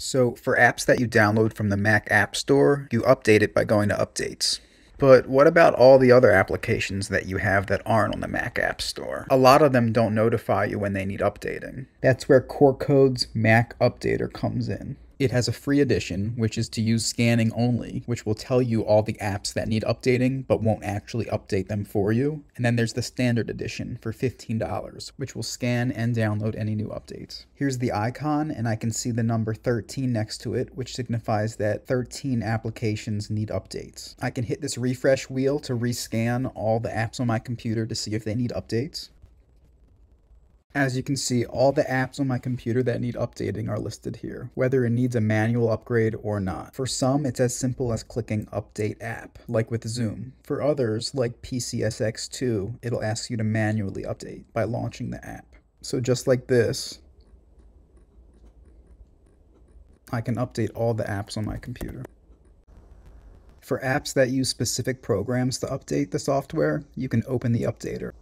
So for apps that you download from the Mac App Store, you update it by going to Updates. But what about all the other applications that you have that aren't on the Mac App Store? A lot of them don't notify you when they need updating. That's where Core Code's MacUpdater comes in. It has a free edition, which is to use scanning only, which will tell you all the apps that need updating but won't actually update them for you. And then there's the standard edition for $15, which will scan and download any new updates. Here's the icon, and I can see the number 13 next to it, which signifies that 13 applications need updates. I can hit this refresh wheel to rescan all the apps on my computer to see if they need updates. As you can see, all the apps on my computer that need updating are listed here, whether it needs a manual upgrade or not. For some, it's as simple as clicking Update App, like with Zoom. For others, like PCSX2, it'll ask you to manually update by launching the app. So just like this, I can update all the apps on my computer. For apps that use specific programs to update the software, you can open the updater.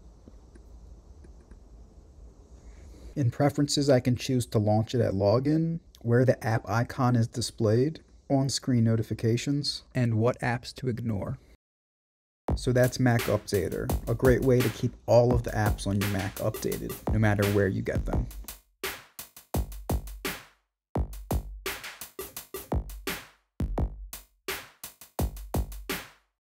In Preferences, I can choose to launch it at login, where the app icon is displayed, on-screen notifications, and what apps to ignore. So that's MacUpdater, a great way to keep all of the apps on your Mac updated, no matter where you get them.